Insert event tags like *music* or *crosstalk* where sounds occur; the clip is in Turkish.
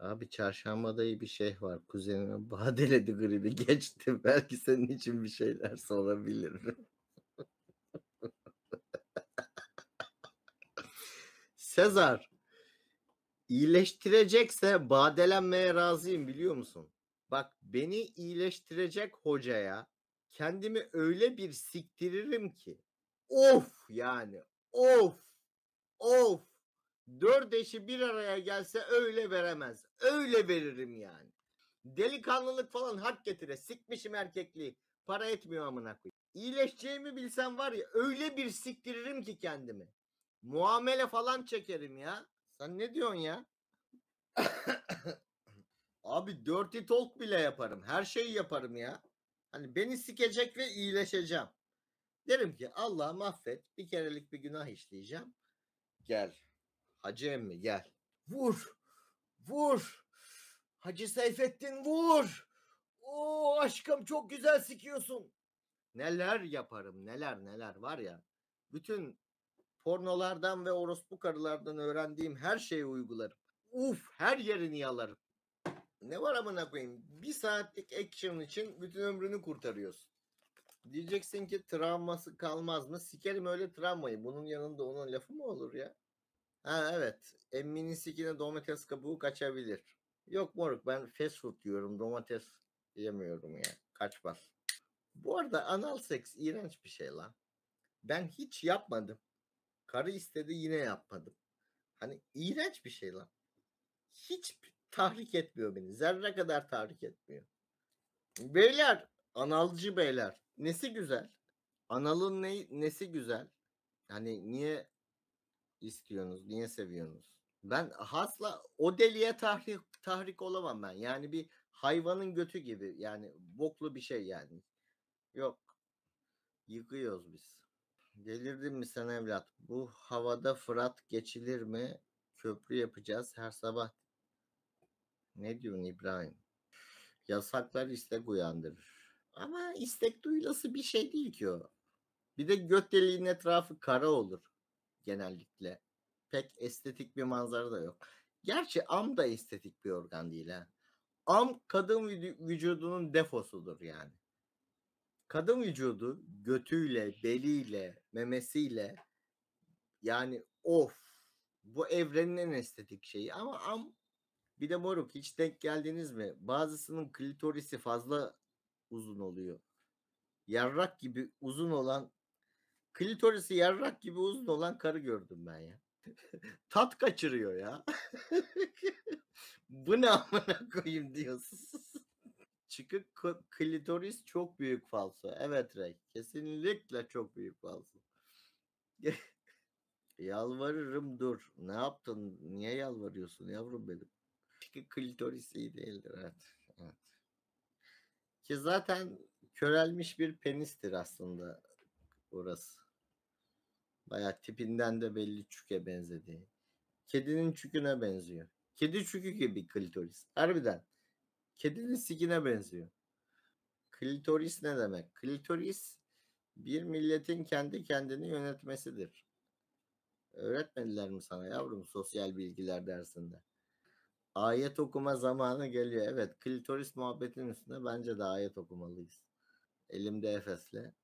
Abi çarşambada iyi bir şey var. Kuzenime *laughs* badeledi gribi geçti. *laughs* Belki senin için bir şeyler sorabilir. *laughs* Sezar iyileştirecekse badelenmeye razıyım biliyor musun? Bak beni iyileştirecek hocaya kendimi öyle bir siktiririm ki. Of yani of of dört eşi bir araya gelse öyle veremez. Öyle veririm yani. Delikanlılık falan hak getire. Sikmişim erkekliği. Para etmiyor amına koyayım. İyileşeceğimi bilsem var ya öyle bir siktiririm ki kendimi. Muamele falan çekerim ya. Sen ne diyorsun ya? *coughs* Abi dirty talk bile yaparım. Her şeyi yaparım ya. Hani beni sikecek ve iyileşeceğim. Derim ki Allah affet. Bir kerelik bir günah işleyeceğim. Gel. Hacı emmi gel. Vur. Vur. Hacı Seyfettin vur. Oo aşkım çok güzel sikiyorsun. Neler yaparım neler neler var ya. Bütün pornolardan ve orospu karılardan öğrendiğim her şeyi uygularım. Uf her yerini yalarım. Ne var amına koyayım? Bir saatlik action için bütün ömrünü kurtarıyorsun. Diyeceksin ki travması kalmaz mı? Sikerim öyle travmayı. Bunun yanında onun lafı mı olur ya? Ha evet. Emminin sikine domates kabuğu kaçabilir. Yok moruk ben fast food yiyorum. Domates yemiyorum ya. Kaçmaz. Bu arada anal seks iğrenç bir şey lan. Ben hiç yapmadım. Karı istedi yine yapmadım. Hani iğrenç bir şey lan. Hiç tahrik etmiyor beni. Zerre kadar tahrik etmiyor. Beyler, analcı beyler. Nesi güzel? Analın ne, nesi güzel? Hani niye istiyorsunuz? Niye seviyorsunuz? Ben hasla o deliye tahrik tahrik olamam ben. Yani bir hayvanın götü gibi. Yani boklu bir şey yani. Yok. Yıkıyoruz biz. Delirdin mi sen evlat? Bu havada Fırat geçilir mi? Köprü yapacağız her sabah. Ne diyorsun İbrahim? Yasaklar istek uyandırır. Ama istek duyulası bir şey değil ki o. Bir de göt deliğinin etrafı kara olur genellikle. Pek estetik bir manzara da yok. Gerçi am da estetik bir organ değil ha. Am kadın vücudunun defosudur yani. Kadın vücudu götüyle, beliyle, memesiyle yani of bu evrenin en estetik şeyi ama am bir de moruk hiç denk geldiniz mi? Bazısının klitorisi fazla uzun oluyor. Yarrak gibi uzun olan klitorisi yarrak gibi uzun olan karı gördüm ben ya. *laughs* Tat kaçırıyor ya. *laughs* Bu ne amına koyayım diyorsun. *laughs* Çıkık klitoris çok büyük falso. Evet Rey. Kesinlikle çok büyük falso. Yalvarırım dur. Ne yaptın? Niye yalvarıyorsun yavrum benim? Çıkık klitoris iyi değildir. Evet. evet. Ki zaten körelmiş bir penistir aslında orası. Baya tipinden de belli çüke benzedi. Kedinin çüküne benziyor. Kedi çükü gibi klitoris. Harbiden. Kedinin sikine benziyor. Klitoris ne demek? Klitoris bir milletin kendi kendini yönetmesidir. Öğretmediler mi sana yavrum sosyal bilgiler dersinde? Ayet okuma zamanı geliyor. Evet klitoris muhabbetin üstüne bence de ayet okumalıyız. Elimde Efes'le.